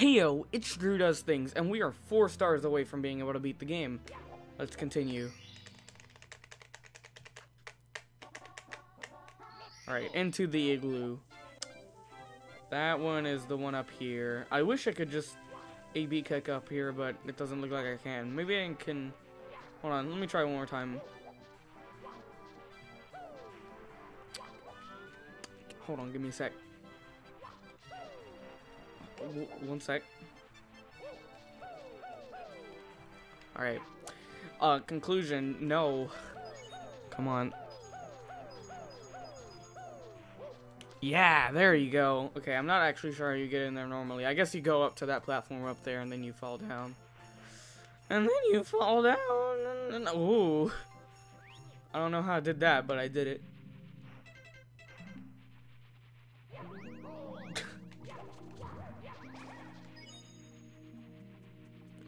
Heyo, it's Drew Does Things, and we are four stars away from being able to beat the game. Let's continue. Alright, into the igloo. That one is the one up here. I wish I could just A-B kick up here, but it doesn't look like I can. Maybe I can... Hold on, let me try one more time. Hold on, give me a sec. One sec. Alright. Uh, conclusion, no. Come on. Yeah, there you go. Okay, I'm not actually sure how you get in there normally. I guess you go up to that platform up there and then you fall down. And then you fall down. And, and, ooh. I don't know how I did that, but I did it.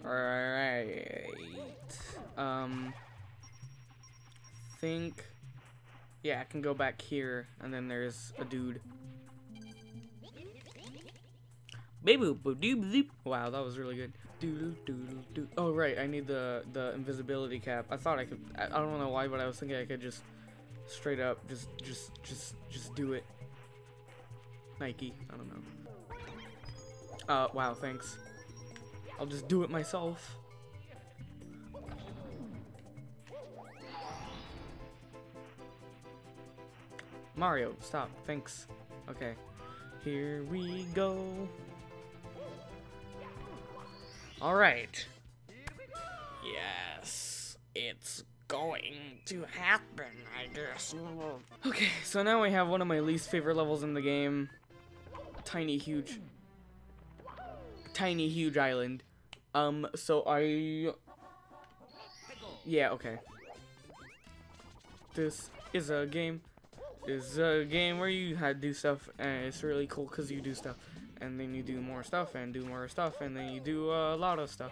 Alright. Um. Think. Yeah, I can go back here, and then there's a dude. Wow, that was really good. Oh right, I need the the invisibility cap. I thought I could. I, I don't know why, but I was thinking I could just straight up just just just just do it. Nike. I don't know. Uh, wow, thanks. I'll just do it myself. Mario, stop. Thanks. Okay. Here we go. Alright. Yes. It's going to happen, I guess. Okay, so now we have one of my least favorite levels in the game. Tiny, huge. Tiny, huge island. Um, so I... Yeah, okay. This is a game. Is a game where you had do stuff, and it's really cool because you do stuff, and then you do more stuff, and do more stuff, and then you do a lot of stuff.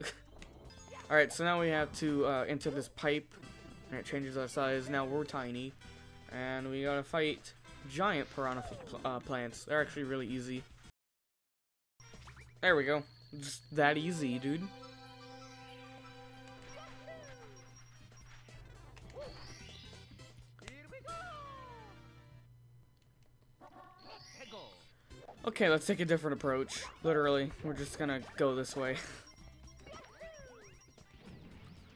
Alright, so now we have to uh, enter this pipe, and it changes our size. Now we're tiny, and we gotta fight giant piranha uh, plants. They're actually really easy. There we go. Just that easy, dude. Okay, let's take a different approach. Literally, we're just gonna go this way.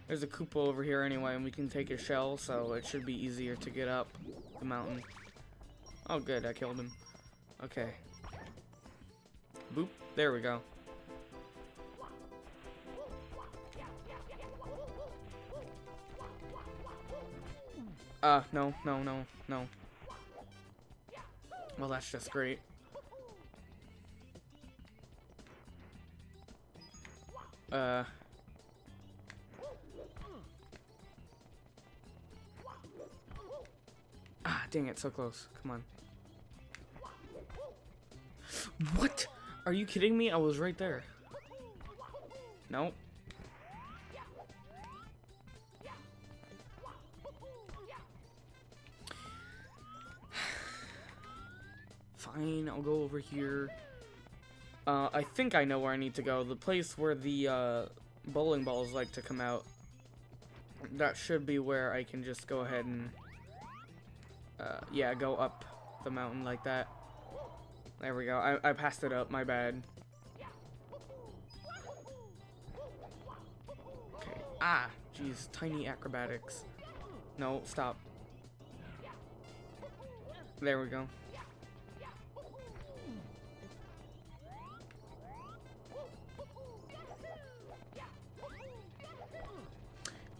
There's a Koopa over here anyway, and we can take his shell, so it should be easier to get up the mountain. Oh, good, I killed him. Okay. Boop. There we go. Uh, no, no, no, no. Well, that's just great. Uh... Ah, dang it, so close. Come on. What? Are you kidding me? I was right there. Nope. Fine, I'll go over here. Uh, I think I know where I need to go. The place where the uh, bowling balls like to come out. That should be where I can just go ahead and... Uh, yeah, go up the mountain like that. There we go. I, I passed it up. My bad. Okay. Ah! Jeez. Tiny acrobatics. No, stop. There we go.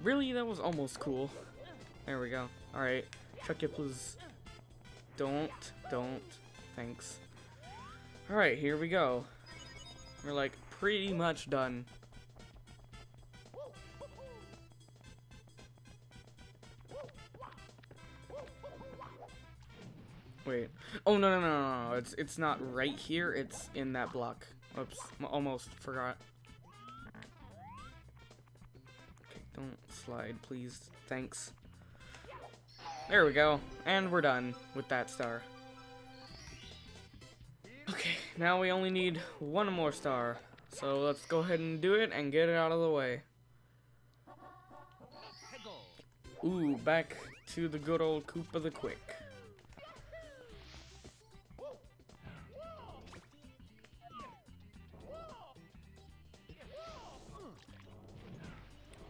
Really? That was almost cool. There we go. Alright. Chuck it, please. Don't. Don't. Thanks. Alright, here we go. We're like pretty much done. Wait. Oh no no no no no! It's it's not right here. It's in that block. Oops. Almost forgot. Don't slide, please. Thanks. There we go. And we're done with that star. Okay, now we only need one more star. So let's go ahead and do it and get it out of the way. Ooh, back to the good old Koopa the Quick.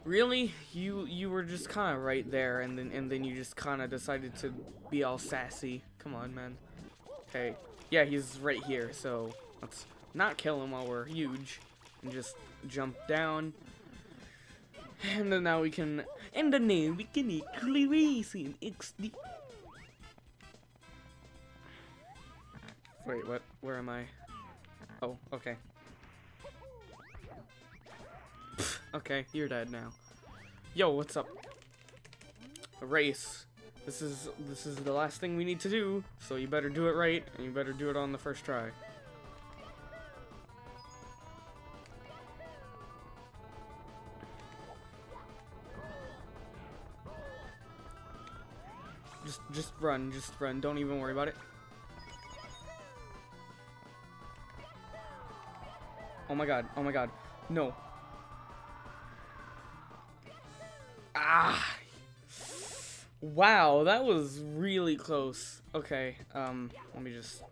Really? You you were just kind of right there, and then and then you just kind of decided to be all sassy. Come on, man. Okay. Yeah, he's right here, so let's not kill him while we're huge, and just jump down. And then now we can, and then now we can actually race in XD. Wait, what? Where am I? Oh, okay. Okay, you're dead now. Yo, what's up? A race. This is this is the last thing we need to do, so you better do it right, and you better do it on the first try. Just just run, just run. Don't even worry about it. Oh my god, oh my god. No, Ah! Wow, that was really close. Okay, um, let me just...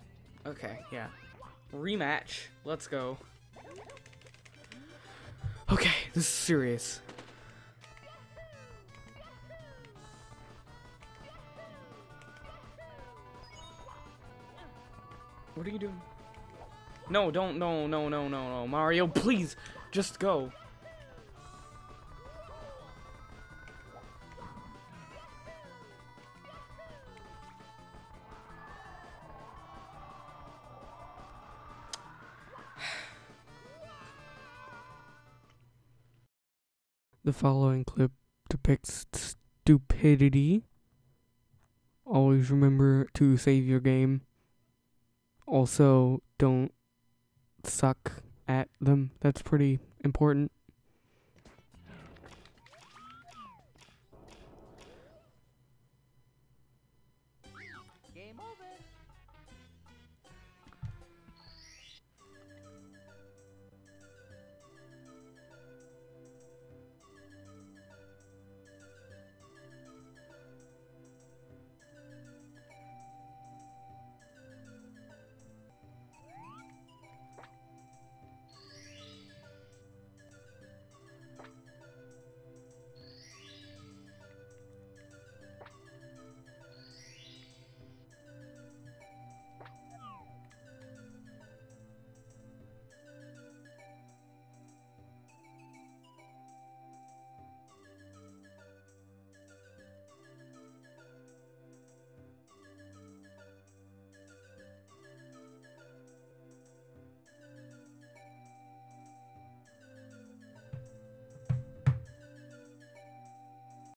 Okay, yeah. Rematch. Let's go. Okay, this is serious. What are you doing? No, don't, no, no, no, no, no. Mario, please, just go. The following clip depicts stupidity. Always remember to save your game. Also, don't suck at them. That's pretty important. Game over.